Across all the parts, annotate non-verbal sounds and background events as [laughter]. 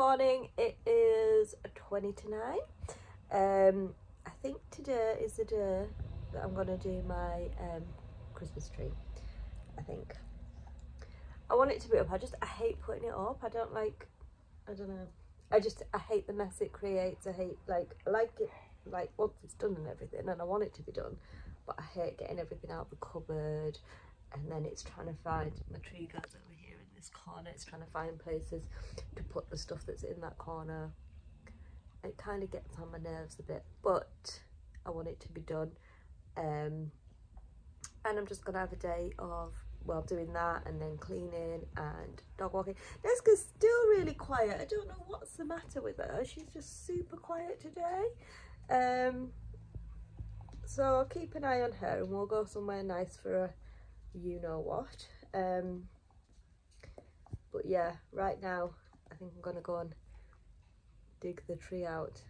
morning. It is 20 to 9. Um, I think today is the day that I'm going to do my um, Christmas tree. I think. I want it to be up. I just, I hate putting it up. I don't like, I don't know. I just, I hate the mess it creates. I hate, like, I like it, like, once it's done and everything, and I want it to be done. But I hate getting everything out of the cupboard, and then it's trying to find, my tree in this corner. It's trying to find places to put the stuff that's in that corner. It kind of gets on my nerves a bit, but I want it to be done. Um, and I'm just gonna have a day of well doing that and then cleaning and dog walking Neska's still really quiet I don't know what's the matter with her she's just super quiet today um so I'll keep an eye on her and we'll go somewhere nice for a you know what um but yeah right now I think I'm gonna go and dig the tree out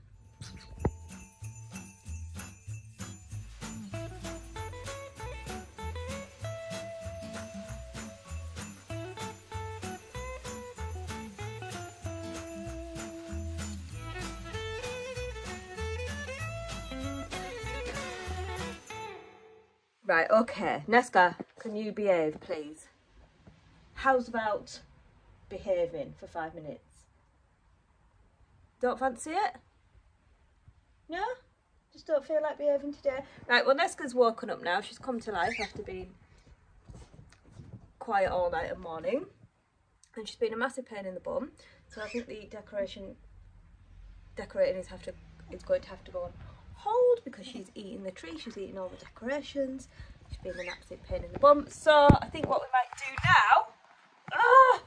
Right, okay. Neska, can you behave, please? How's about behaving for five minutes? Don't fancy it? No? Just don't feel like behaving today? Right, well, Neska's woken up now. She's come to life after being quiet all night and morning. And she's been a massive pain in the bum. So I think the decoration, decorating is, have to, is going to have to go on hold because she's eating the tree, she's eating all the decorations. She's been an absolute pain in the bum. So I think what we might do now uh,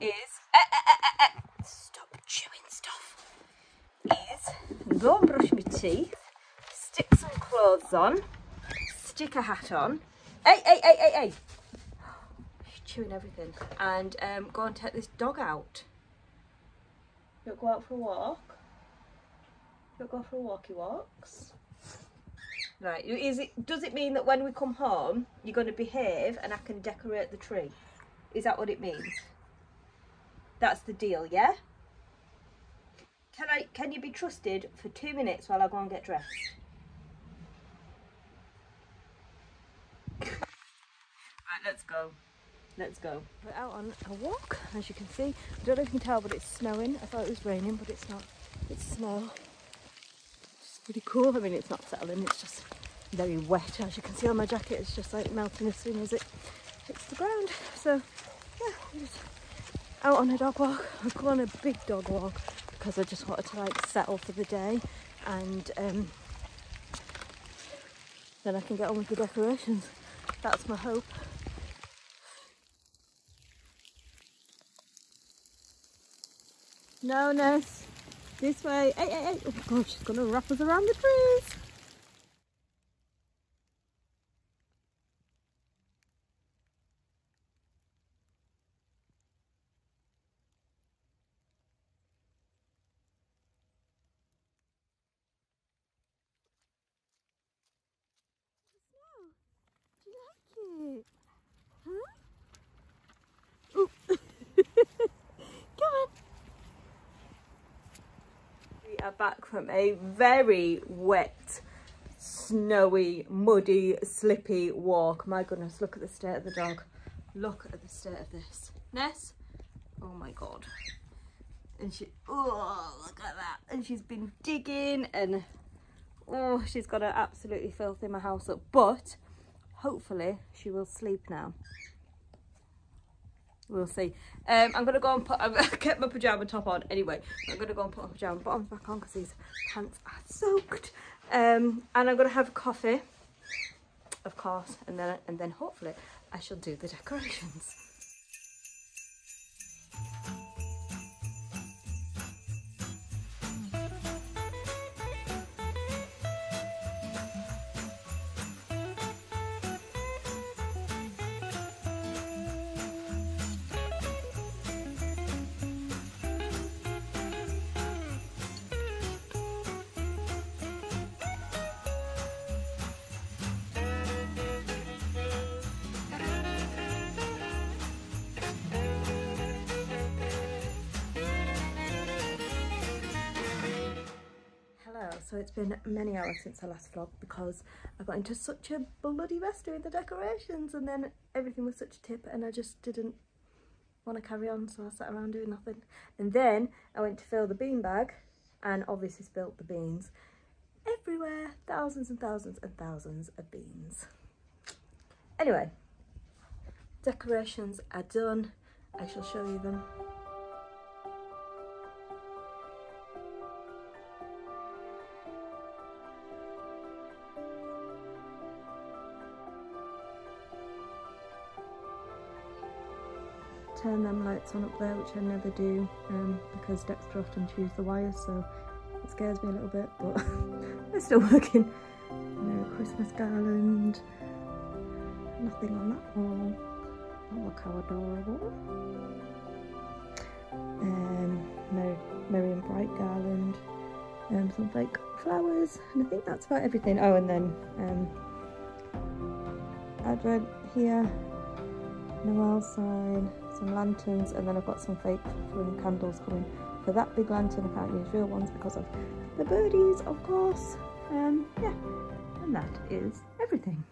is uh, uh, stop chewing stuff. Is go and teeth, stick some clothes on, stick a hat on. Hey, hey, hey, hey, hey. She's chewing everything. And um, go and take this dog out. You'll go out for a walk. You'll go for a walkie walks. Right, is it, does it mean that when we come home, you're going to behave and I can decorate the tree? Is that what it means? That's the deal, yeah? Can I? Can you be trusted for two minutes while I go and get dressed? right, let's go. Let's go. We're out on a walk, as you can see. I don't know if you can tell, but it's snowing. I thought it was raining, but it's not. It's snow It's pretty cool. I mean, it's not settling, it's just very wet. As you can see on my jacket, it's just like melting as soon as it hits the ground. So, yeah, just out on a dog walk. [laughs] I've gone on a big dog walk because I just wanted to like settle for the day and um, then I can get on with the decorations. That's my hope. No, Ness. This way. Hey, hey, hey. Oh god, she's gonna wrap us around the trees. Do it? Huh? [laughs] are back from a very wet, snowy, muddy, slippy walk. My goodness, look at the state of the dog. Look at the state of this. Ness? Oh my God. And she, oh, look at that. And she's been digging and, oh, she's got to absolutely filthy my house up. But hopefully she will sleep now we'll see. Um, I'm to go and put, I've [laughs] kept my pyjama top on anyway. I'm to go and put my pyjama bottoms back on because these pants are soaked. Um, and I'm to have a coffee, of course, and then, and then hopefully I shall do the decorations. So it's been many hours since I last vlogged because I got into such a bloody mess doing the decorations and then everything was such a tip and I just didn't want to carry on so I sat around doing nothing. And then I went to fill the bean bag and obviously spilt the beans everywhere. Thousands and thousands and thousands of beans. Anyway, decorations are done. I shall show you them. Turn them lights on up there, which I never do um, because Dexter often chews the wires, so it scares me a little bit, but [laughs] they're still working. No Christmas garland, nothing on that wall. Oh, look how adorable. Um, Merry, Merry and Bright garland, um, some fake flowers, and I think that's about everything. Oh, and then um, Advent here, Noel sign, some lanterns and then I've got some fake candles coming for that big lantern. I can't use real ones because of the birdies, of course. Um, yeah, and that is everything.